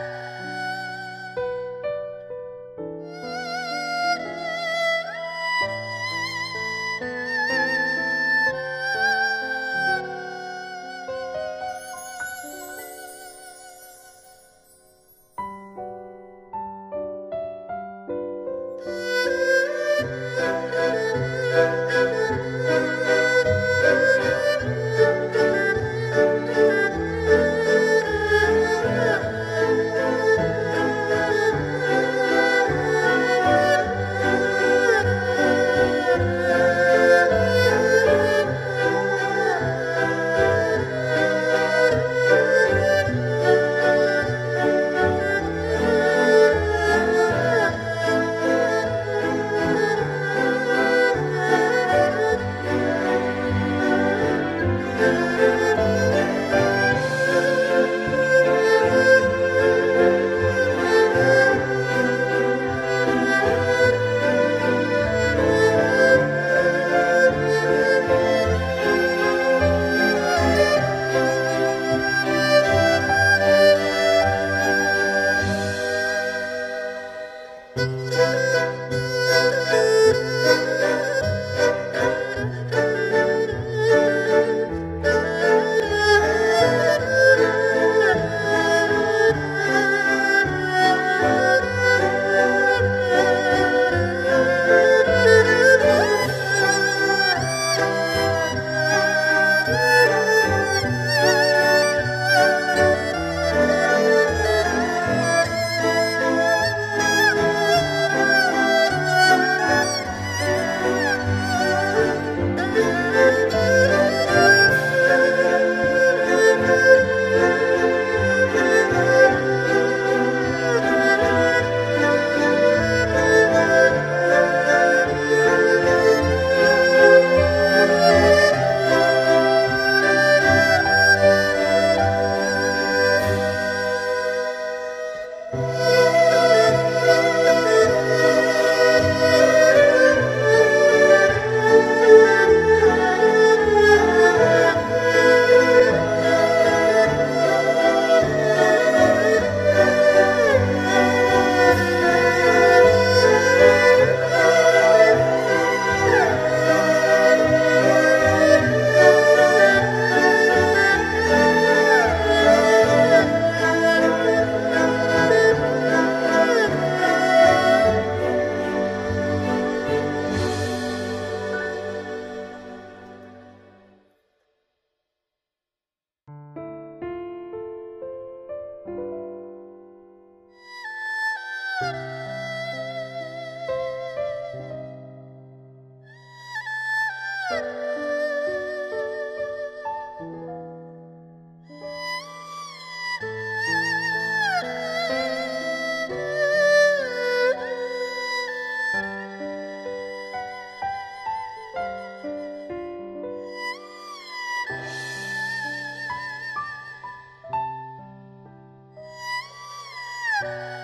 Música you